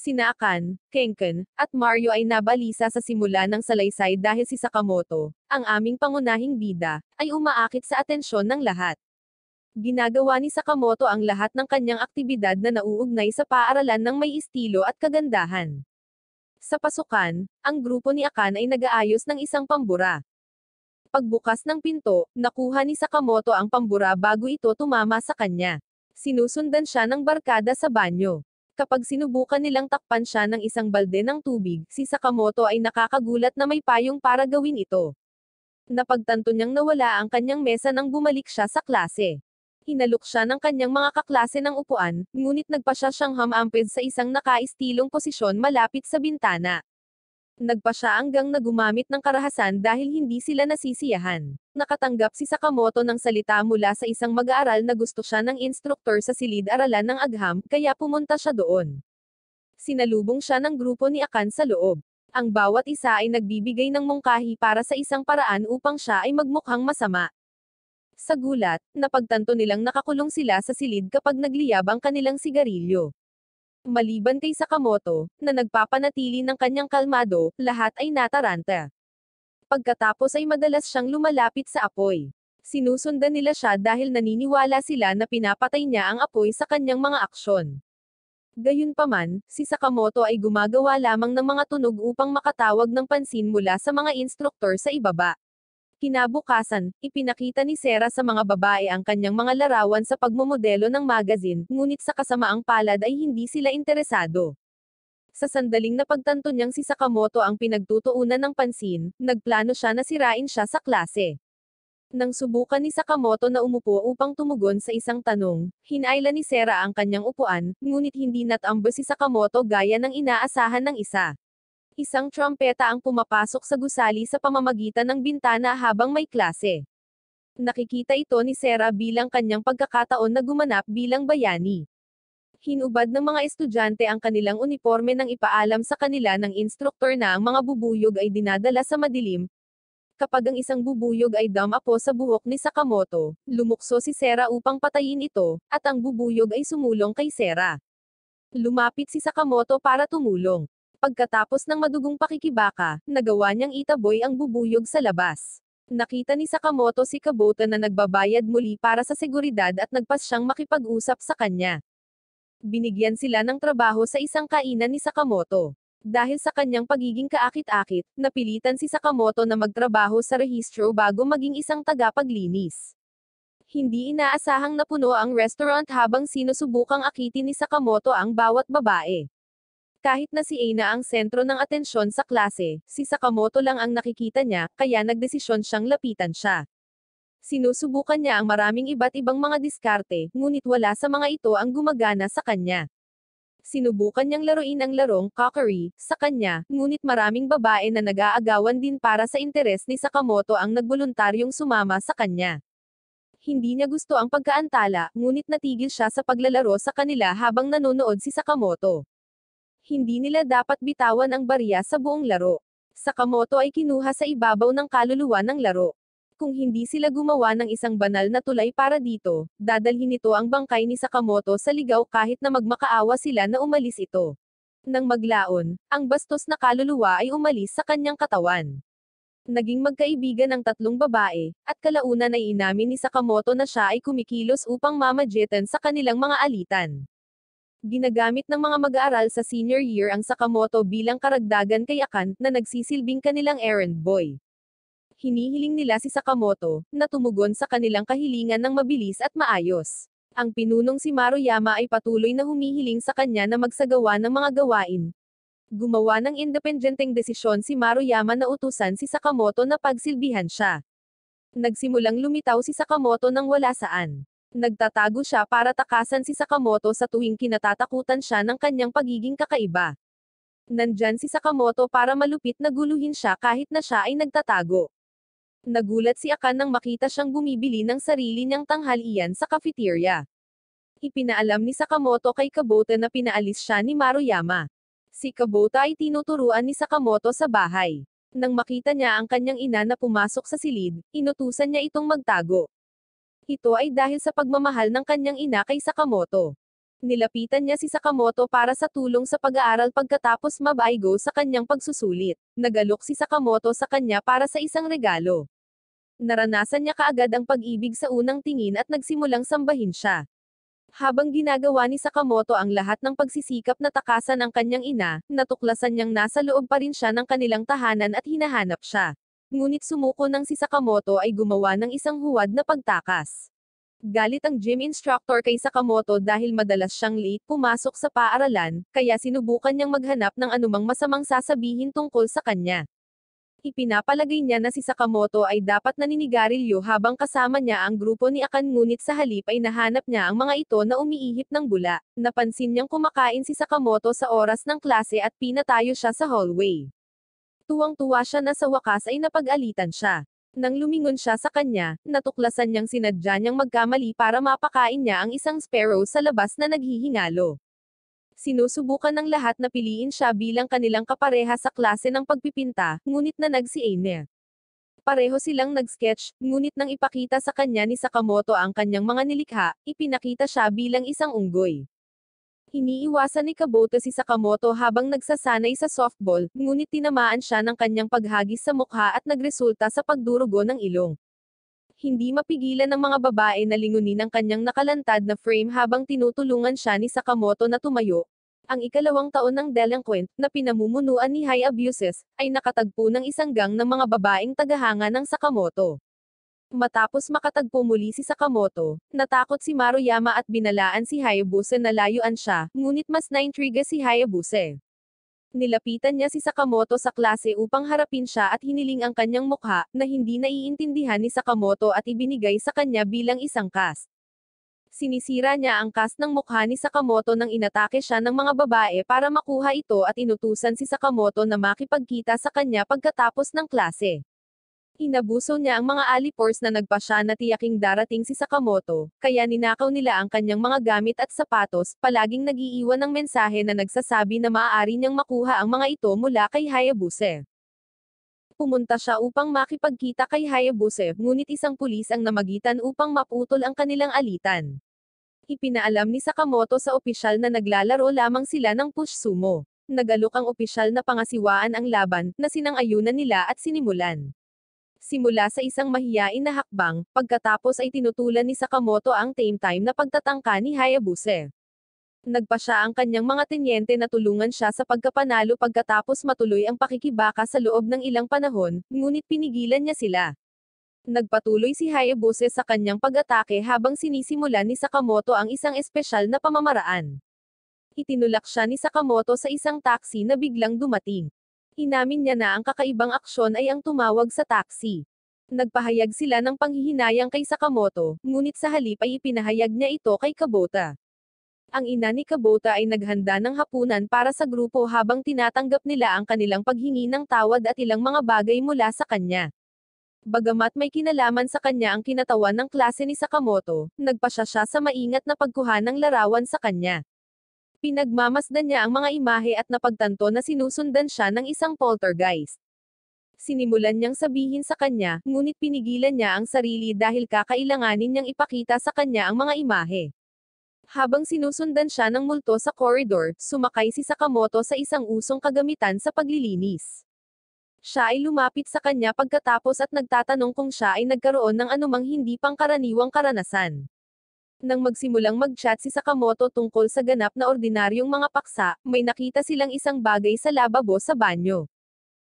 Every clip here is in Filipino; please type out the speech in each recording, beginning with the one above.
Sina Akan, Kenken, at Mario ay nabalisa sa simula ng salaysay dahil si Sakamoto, ang aming pangunahing bida, ay umaakit sa atensyon ng lahat. Ginagawa ni Sakamoto ang lahat ng kanyang aktibidad na nauugnay sa paaralan ng may estilo at kagandahan. Sa pasukan, ang grupo ni Akan ay nag-aayos ng isang pambura. Pagbukas ng pinto, nakuha ni Sakamoto ang pambura bago ito tumama sa kanya. Sinusundan siya ng barkada sa banyo. Kapag sinubukan nilang takpan siya ng isang balde ng tubig, si Sakamoto ay nakakagulat na may payong para gawin ito. Napagtanto niyang nawala ang kanyang mesa nang bumalik siya sa klase. Hinalok siya ng kanyang mga kaklase ng upuan, ngunit nagpa siya siyang hamampid sa isang nakaistilong posisyon malapit sa bintana. Nagpa siya hanggang na gumamit ng karahasan dahil hindi sila nasisiyahan. Nakatanggap si Sakamoto ng salita mula sa isang mag-aaral na gusto siya ng instruktor sa silid-aralan ng agham, kaya pumunta siya doon. Sinalubong siya ng grupo ni Akan sa loob. Ang bawat isa ay nagbibigay ng mungkahi para sa isang paraan upang siya ay magmukhang masama. Sa gulat, napagtanto nilang nakakulong sila sa silid kapag nagliyab ang kanilang sigarilyo. Maliban kay Sakamoto, na nagpapanatili ng kanyang kalmado, lahat ay nataranta. Pagkatapos ay madalas siyang lumalapit sa apoy. Sinusundan nila siya dahil naniniwala sila na pinapatay niya ang apoy sa kanyang mga aksyon. Gayunpaman, si Sakamoto ay gumagawa lamang ng mga tunog upang makatawag ng pansin mula sa mga instruktor sa ibaba. Kinabukasan, ipinakita ni Sera sa mga babae ang kanyang mga larawan sa pagmomodelo ng magazine, ngunit sa kasamaang palad ay hindi sila interesado. Sa sandaling napagtanto niyang si Sakamoto ang pinagtutuunan ng pansin, nagplano siya na sirain siya sa klase. Nang subukan ni Sakamoto na umupo upang tumugon sa isang tanong, hinayla ni Sera ang kanyang upuan, ngunit hindi natambo si Sakamoto gaya ng inaasahan ng isa. Isang trumpeta ang pumapasok sa gusali sa pamamagitan ng bintana habang may klase. Nakikita ito ni Sera bilang kanyang pagkakataon na gumanap bilang bayani. Hinubad ng mga estudyante ang kanilang uniforme nang ipaalam sa kanila ng instruktor na ang mga bubuyog ay dinadala sa madilim. Kapag ang isang bubuyog ay damapo sa buhok ni Sakamoto, lumukso si Sera upang patayin ito, at ang bubuyog ay sumulong kay Sera. Lumapit si Sakamoto para tumulong. Pagkatapos ng madugong pakikibaka, nagawa niyang itaboy ang bubuyog sa labas. Nakita ni Sakamoto si Kabota na nagbabayad muli para sa seguridad at nagpas siyang makipag-usap sa kanya. Binigyan sila ng trabaho sa isang kainan ni Sakamoto. Dahil sa kanyang pagiging kaakit-akit, napilitan si Sakamoto na magtrabaho sa rehistro bago maging isang tagapaglinis. Hindi inaasahang napuno ang restaurant habang sinusubukang akitin ni Sakamoto ang bawat babae. Kahit na si Aina ang sentro ng atensyon sa klase, si Sakamoto lang ang nakikita niya, kaya nagdesisyon siyang lapitan siya. Sinusubukan niya ang maraming iba't ibang mga diskarte, ngunit wala sa mga ito ang gumagana sa kanya. Sinubukan niyang laruin ang larong cockery sa kanya, ngunit maraming babae na nag-aagawan din para sa interes ni Sakamoto ang nagboluntaryong sumama sa kanya. Hindi niya gusto ang pagkaantala, ngunit natigil siya sa paglalaro sa kanila habang nanonood si Sakamoto. Hindi nila dapat bitawan ang barya sa buong laro. Sakamoto ay kinuha sa ibabaw ng kaluluwa ng laro. Kung hindi sila gumawa ng isang banal na tulay para dito, dadalhin nito ang bangkay ni Sakamoto sa ligaw kahit na magmakaawa sila na umalis ito. Nang maglaon, ang bastos na kaluluwa ay umalis sa kanyang katawan. Naging magkaibigan ang tatlong babae, at kalaunan ay inamin ni Sakamoto na siya ay kumikilos upang mamajetan sa kanilang mga alitan. Ginagamit ng mga mag-aaral sa senior year ang Sakamoto bilang karagdagan kay Akan, na nagsisilbing kanilang errand boy. Hinihiling nila si Sakamoto, na tumugon sa kanilang kahilingan ng mabilis at maayos. Ang pinunong si Maruyama ay patuloy na humihiling sa kanya na magsagawa ng mga gawain. Gumawa ng independenteng desisyon si Maruyama na utusan si Sakamoto na pagsilbihan siya. Nagsimulang lumitaw si Sakamoto nang wala saan. Nagtatago siya para takasan si Sakamoto sa tuwing kinatatakutan siya ng kanyang pagiging kakaiba. Nandyan si Sakamoto para malupit na guluhin siya kahit na siya ay nagtatago. Nagulat si Akan nang makita siyang bumibili ng sarili niyang tanghalian sa cafeteria. Ipinaalam ni Sakamoto kay Kabota na pinaalis siya ni Maruyama. Si Kabota ay tinuturuan ni Sakamoto sa bahay. Nang makita niya ang kanyang ina na pumasok sa silid, inutusan niya itong magtago. Ito ay dahil sa pagmamahal ng kanyang ina kay Sakamoto. Nilapitan niya si Sakamoto para sa tulong sa pag-aaral pagkatapos mabaigo sa kanyang pagsusulit. Nagalok si Sakamoto sa kanya para sa isang regalo. Naranasan niya kaagad ang pag-ibig sa unang tingin at nagsimulang sambahin siya. Habang ginagawa ni Sakamoto ang lahat ng pagsisikap na takasan ang kanyang ina, natuklasan niyang nasa loob pa rin siya ng kanilang tahanan at hinahanap siya. Ngunit sumuko ng si Sakamoto ay gumawa ng isang huwad na pagtakas. Galit ang gym instructor kay Sakamoto dahil madalas siyang late pumasok sa paaralan, kaya sinubukan niyang maghanap ng anumang masamang sasabihin tungkol sa kanya. Ipinapalagay niya na si Sakamoto ay dapat naninigarilyo habang kasama niya ang grupo ni Akan ngunit sa halip ay nahanap niya ang mga ito na umiihip ng bula. Napansin niyang kumakain si Sakamoto sa oras ng klase at pinatayo siya sa hallway. Tuwang-tuwa siya na sa wakas ay napag-alitan siya. Nang lumingon siya sa kanya, natuklasan niyang sinadya niyang magkamali para mapakain niya ang isang sparrow sa labas na naghihingalo. Sinusubukan ng lahat na piliin siya bilang kanilang kapareha sa klase ng pagpipinta, ngunit nanag si Aine. Pareho silang nag-sketch, ngunit nang ipakita sa kanya ni Sakamoto ang kanyang mga nilikha, ipinakita siya bilang isang unggoy. Iniiwasan ni Kaboto si Sakamoto habang nagsasanay sa softball, ngunit tinamaan siya ng kanyang paghagis sa mukha at nagresulta sa pagdurugo ng ilong. Hindi mapigilan ng mga babae na lingunin ang kanyang nakalantad na frame habang tinutulungan siya ni Sakamoto na tumayo. Ang ikalawang taon ng delinquent, na pinamumunuan ni High Abuses, ay nakatagpo ng isang gang ng mga babaeng tagahanga ng Sakamoto. Matapos makatagpo muli si Sakamoto, natakot si Maruyama at binalaan si Hayabuse na layuan siya, ngunit mas naintriga si Hayabuse. Nilapitan niya si Sakamoto sa klase upang harapin siya at hiniling ang kanyang mukha, na hindi naiintindihan ni Sakamoto at ibinigay sa kanya bilang isang cast. Sinisira niya ang cast ng mukha ni Sakamoto nang inatake siya ng mga babae para makuha ito at inutusan si Sakamoto na makipagkita sa kanya pagkatapos ng klase. Inabuso niya ang mga alipors na nagpa siya na tiyaking darating si Sakamoto, kaya ninakaw nila ang kanyang mga gamit at sapatos, palaging nagiiwan ng mensahe na nagsasabi na maaari niyang makuha ang mga ito mula kay Hayabuse. Pumunta siya upang makipagkita kay Hayabuse, ngunit isang pulis ang namagitan upang maputol ang kanilang alitan. Ipinaalam ni Sakamoto sa opisyal na naglalaro lamang sila ng push sumo. Nagalok ang opisyal na pangasiwaan ang laban, na sinang-ayunan nila at sinimulan. Simula sa isang mahiyain na hakbang, pagkatapos ay tinutulan ni Sakamoto ang tame time na pagtatangka ni Hayabuse. Nagpa siya ang kanyang mga tenyente na tulungan siya sa pagkapanalo pagkatapos matuloy ang pakikibaka sa loob ng ilang panahon, ngunit pinigilan niya sila. Nagpatuloy si Hayabuse sa kanyang pag-atake habang sinisimulan ni Sakamoto ang isang espesyal na pamamaraan. Itinulak siya ni Sakamoto sa isang taxi na biglang dumating. Inamin niya na ang kakaibang aksyon ay ang tumawag sa taxi. Nagpahayag sila ng panghihinayang kay Sakamoto, ngunit sa halip ay ipinahayag niya ito kay Kabota. Ang ina ni Kabota ay naghanda ng hapunan para sa grupo habang tinatanggap nila ang kanilang paghingi ng tawad at ilang mga bagay mula sa kanya. Bagamat may kinalaman sa kanya ang kinatawan ng klase ni Sakamoto, nagpasya siya sa maingat na pagkuha ng larawan sa kanya. Pinagmamasdan niya ang mga imahe at napagtanto na sinusundan siya ng isang poltergeist. Sinimulan niyang sabihin sa kanya, ngunit pinigilan niya ang sarili dahil kakailanganin niyang ipakita sa kanya ang mga imahe. Habang sinusundan siya ng multo sa koridor, sumakay si Sakamoto sa isang usong kagamitan sa paglilinis. Siya ay lumapit sa kanya pagkatapos at nagtatanong kung siya ay nagkaroon ng anumang hindi pangkaraniwang karanasan. Nang magsimulang mag-chat si Sakamoto tungkol sa ganap na ordinaryong mga paksa, may nakita silang isang bagay sa lababo sa banyo.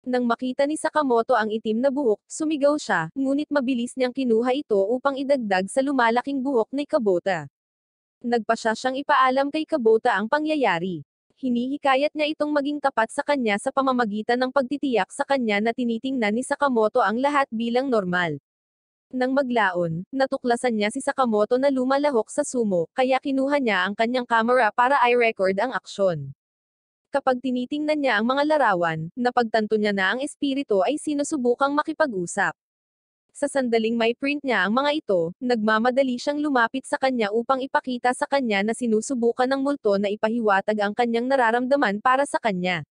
Nang makita ni Sakamoto ang itim na buhok, sumigaw siya, ngunit mabilis niyang kinuha ito upang idagdag sa lumalaking buhok ni Kabota. Nagpa siya siyang ipaalam kay Kabota ang pangyayari. Hinihikayat niya itong maging tapat sa kanya sa pamamagitan ng pagtitiyak sa kanya na tinitingnan ni Sakamoto ang lahat bilang normal. Nang maglaon, natuklasan niya si Sakamoto na lumalahok sa sumo, kaya kinuha niya ang kanyang camera para i-record ang aksyon. Kapag tinitingnan niya ang mga larawan, napagtanto niya na ang espiritu ay sinusubukang makipag-usap. Sa sandaling may print niya ang mga ito, nagmamadali siyang lumapit sa kanya upang ipakita sa kanya na sinusubukan ng multo na ipahiwatag ang kanyang nararamdaman para sa kanya.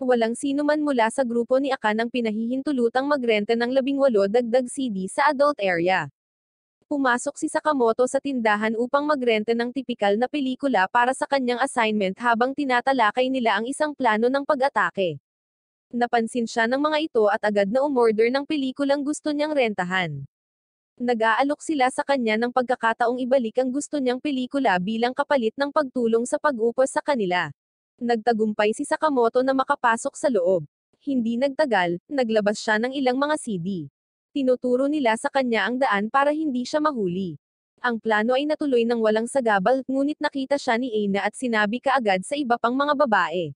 Walang sino man mula sa grupo ni Akan ang pinahihintulutang magrente ng labing walo dagdag CD sa adult area. Pumasok si Sakamoto sa tindahan upang magrente ng tipikal na pelikula para sa kanyang assignment habang tinatalakay nila ang isang plano ng pag-atake. Napansin siya ng mga ito at agad na umorder ng pelikulang gusto niyang rentahan. Nag-aalok sila sa kanya ng pagkakataong ibalik ang gusto niyang pelikula bilang kapalit ng pagtulong sa pag-upos sa kanila. Nagtagumpay si Sakamoto na makapasok sa loob. Hindi nagtagal, naglabas siya ng ilang mga CD. Tinuturo nila sa kanya ang daan para hindi siya mahuli. Ang plano ay natuloy ng walang sagabal, ngunit nakita siya ni Aina at sinabi kaagad sa iba pang mga babae.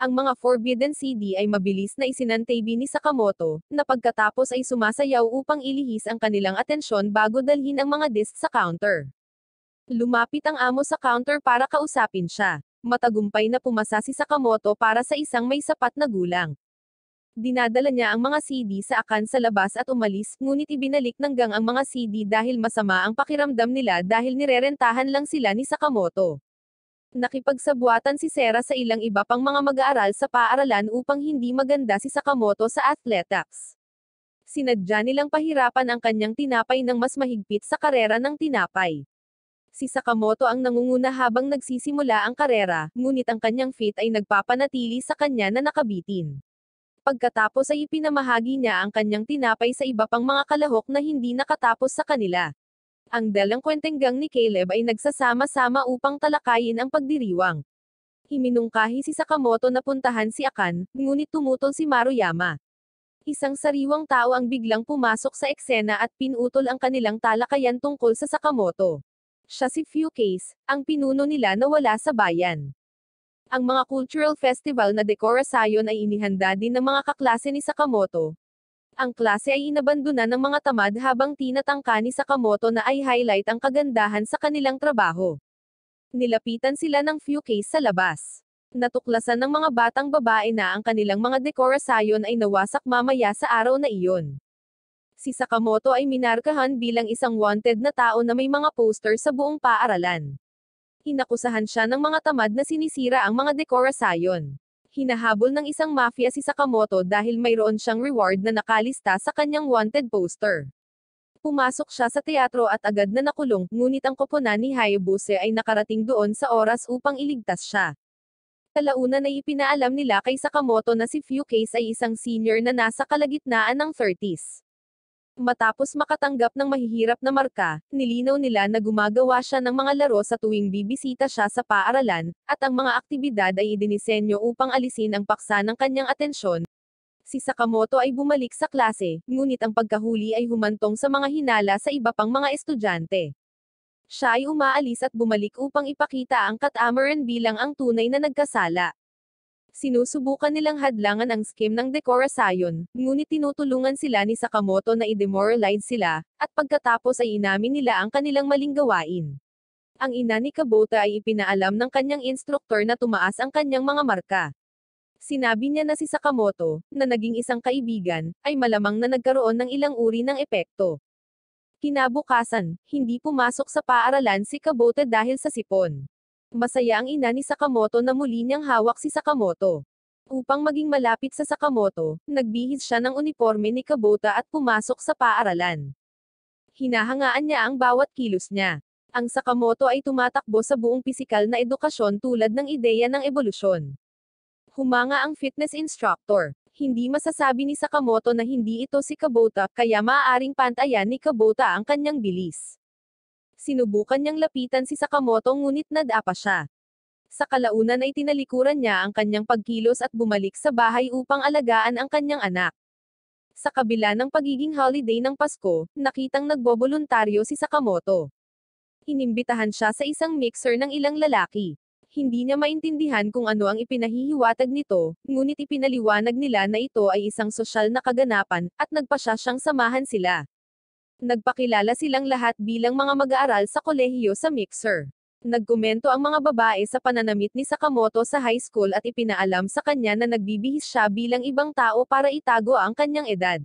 Ang mga forbidden CD ay mabilis na isinantabi ni Sakamoto, na pagkatapos ay sumasayaw upang ilihis ang kanilang atensyon bago dalhin ang mga disc sa counter. Lumapit ang amo sa counter para kausapin siya. Matagumpay na pumasa si Sakamoto para sa isang may sapat na gulang. Dinadala niya ang mga CD sa akan sa labas at umalis, ngunit ibinalik ng gang ang mga CD dahil masama ang pakiramdam nila dahil nirerentahan lang sila ni Sakamoto. Nakipagsabuatan si Sera sa ilang iba pang mga mag-aaral sa paaralan upang hindi maganda si Sakamoto sa athletics. Sinadya nilang pahirapan ang kanyang tinapay ng mas mahigpit sa karera ng tinapay. Si Sakamoto ang nangunguna habang nagsisimula ang karera, ngunit ang kanyang fit ay nagpapanatili sa kanya na nakabitin. Pagkatapos ay ipinamahagi niya ang kanyang tinapay sa iba pang mga kalahok na hindi nakatapos sa kanila. Ang dalang kwentenggang ni Caleb ay nagsasama-sama upang talakayin ang pagdiriwang. Himinungkahi si Sakamoto na puntahan si Akan, ngunit tumutol si Maruyama. Isang sariwang tao ang biglang pumasok sa eksena at pinutol ang kanilang talakayan tungkol sa Sakamoto. Siya si Fukase, ang pinuno nila na wala sa bayan. Ang mga cultural festival na dekorasayon ay inihanda din ng mga kaklase ni Sakamoto, ang klase ay inabandona ng mga tamad habang tinatangka ni Sakamoto na ay highlight ang kagandahan sa kanilang trabaho. Nilapitan sila ng few case sa labas. Natuklasan ng mga batang babae na ang kanilang mga dekorasayon ay nawasak mamaya sa araw na iyon. Si Sakamoto ay minarkahan bilang isang wanted na tao na may mga poster sa buong paaralan. Inakusahan siya ng mga tamad na sinisira ang mga dekorasayon. Hinahabol ng isang mafia si Sakamoto dahil mayroon siyang reward na nakalista sa kanyang wanted poster. Pumasok siya sa teatro at agad na nakulong, ngunit ang koponan ni Hayabuse ay nakarating doon sa oras upang iligtas siya. Kalaunan ay ipinaalam nila kay Sakamoto na si Fukase ay isang senior na nasa kalagitnaan ng 30s. Matapos makatanggap ng mahihirap na marka, nilinaw nila na gumagawa siya ng mga laro sa tuwing bibisita siya sa paaralan, at ang mga aktibidad ay idinisenyo upang alisin ang paksa ng kanyang atensyon. Si Sakamoto ay bumalik sa klase, ngunit ang pagkahuli ay humantong sa mga hinala sa iba pang mga estudyante. Siya ay umaalis at bumalik upang ipakita ang Katamaran bilang ang tunay na nagkasala. Sinusubukan nilang hadlangan ang scheme ng Decorasayon, ngunit tinutulungan sila ni Sakamoto na i-demoralize sila, at pagkatapos ay inamin nila ang kanilang maling gawain. Ang ina ni Kabota ay ipinaalam ng kanyang instruktor na tumaas ang kanyang mga marka. Sinabi niya na si Sakamoto, na naging isang kaibigan, ay malamang na nagkaroon ng ilang uri ng epekto. Kinabukasan, hindi pumasok sa paaralan si Kabota dahil sa sipon. Masaya ang ina ni Sakamoto na muli niyang hawak si Sakamoto. Upang maging malapit sa Sakamoto, nagbihis siya ng uniforme ni Kabota at pumasok sa paaralan. Hinahangaan niya ang bawat kilos niya. Ang Sakamoto ay tumatakbo sa buong pisikal na edukasyon tulad ng ideya ng ebolusyon. Humanga ang fitness instructor. Hindi masasabi ni Sakamoto na hindi ito si Kabota, kaya maaaring pantayan ni Kabota ang kanyang bilis. Sinubukan niyang lapitan si Sakamoto ngunit nadapa siya. Sa kalaunan ay tinalikuran niya ang kanyang pagkilos at bumalik sa bahay upang alagaan ang kanyang anak. Sa kabila ng pagiging holiday ng Pasko, nakitang nagboboluntaryo si Sakamoto. Inimbitahan siya sa isang mixer ng ilang lalaki. Hindi niya maintindihan kung ano ang ipinahihiwatag nito, ngunit ipinaliwanag nila na ito ay isang sosyal na kaganapan, at nagpasya siyang samahan sila. Nagpakilala silang lahat bilang mga mag-aaral sa kolehiyo sa mixer. Nagkomento ang mga babae sa pananamit ni Sakamoto sa high school at ipinaalam sa kanya na nagbibihis siya bilang ibang tao para itago ang kanyang edad.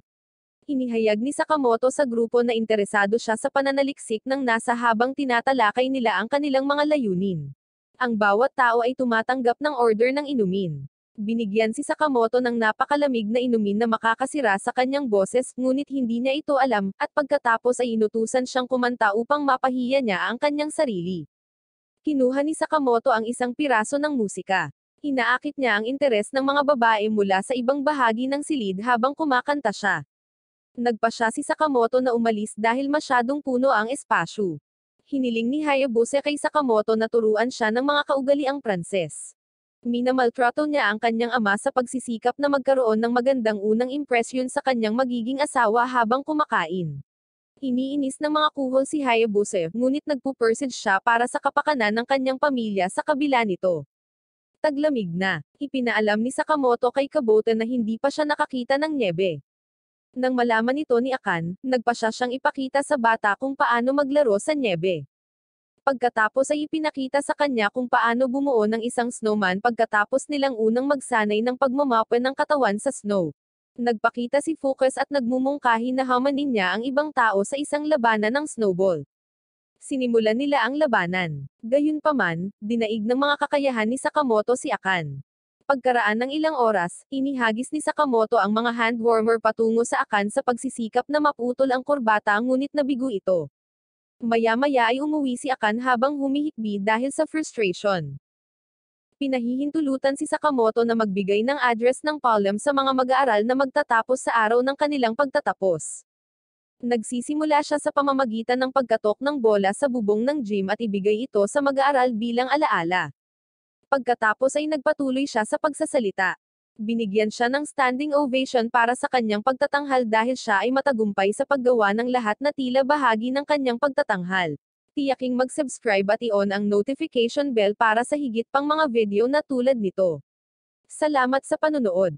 Inihayag ni Sakamoto sa grupo na interesado siya sa pananaliksik ng nasa habang tinatalakay nila ang kanilang mga layunin. Ang bawat tao ay tumatanggap ng order ng inumin. Binigyan si Sakamoto ng napakalamig na inumin na makakasira sa kanyang boses, ngunit hindi niya ito alam, at pagkatapos ay inutusan siyang kumanta upang mapahiya niya ang kanyang sarili. Kinuha ni Sakamoto ang isang piraso ng musika. Inaakit niya ang interes ng mga babae mula sa ibang bahagi ng silid habang kumakanta siya. Nagpa siya si Sakamoto na umalis dahil masyadong puno ang espasyo. Hiniling ni Hayabusa kay Sakamoto na turuan siya ng mga kaugaliang Pranses. Minamaltrato niya ang kanyang ama sa pagsisikap na magkaroon ng magandang unang impresyon sa kanyang magiging asawa habang kumakain. Iniinis ng mga kuhol si Hayabusa, ngunit nagpupersid siya para sa kapakanan ng kanyang pamilya sa kabila nito. Taglamig na, ipinaalam ni Sakamoto kay Kabote na hindi pa siya nakakita ng nyebe. Nang malaman ito ni Akan, nagpa siya siyang ipakita sa bata kung paano maglaro sa nyebe. Pagkatapos ay ipinakita sa kanya kung paano bumuo ng isang snowman pagkatapos nilang unang magsanay ng pagmamapan ng katawan sa snow. Nagpakita si Focus at nagmumungkahi na hamanin niya ang ibang tao sa isang labanan ng snowball. Sinimulan nila ang labanan. Gayunpaman, dinaig ng mga kakayahan ni Sakamoto si Akan. Pagkaraan ng ilang oras, inihagis ni Sakamoto ang mga hand warmer patungo sa Akan sa pagsisikap na maputol ang kurbata ngunit nabigo ito. Maya-maya ay umuwi si Akan habang humihikbi dahil sa frustration. Pinahihintulutan si Sakamoto na magbigay ng address ng Palm sa mga mag-aaral na magtatapos sa araw ng kanilang pagtatapos. Nagsisimula siya sa pamamagitan ng pagkatok ng bola sa bubong ng gym at ibigay ito sa mag-aaral bilang alaala. Pagkatapos ay nagpatuloy siya sa pagsasalita. Binigyan siya ng standing ovation para sa kanyang pagtatanghal dahil siya ay matagumpay sa paggawa ng lahat na tila bahagi ng kanyang pagtatanghal. Tiyaking mag-subscribe at i-on ang notification bell para sa higit pang mga video na tulad nito. Salamat sa panunood.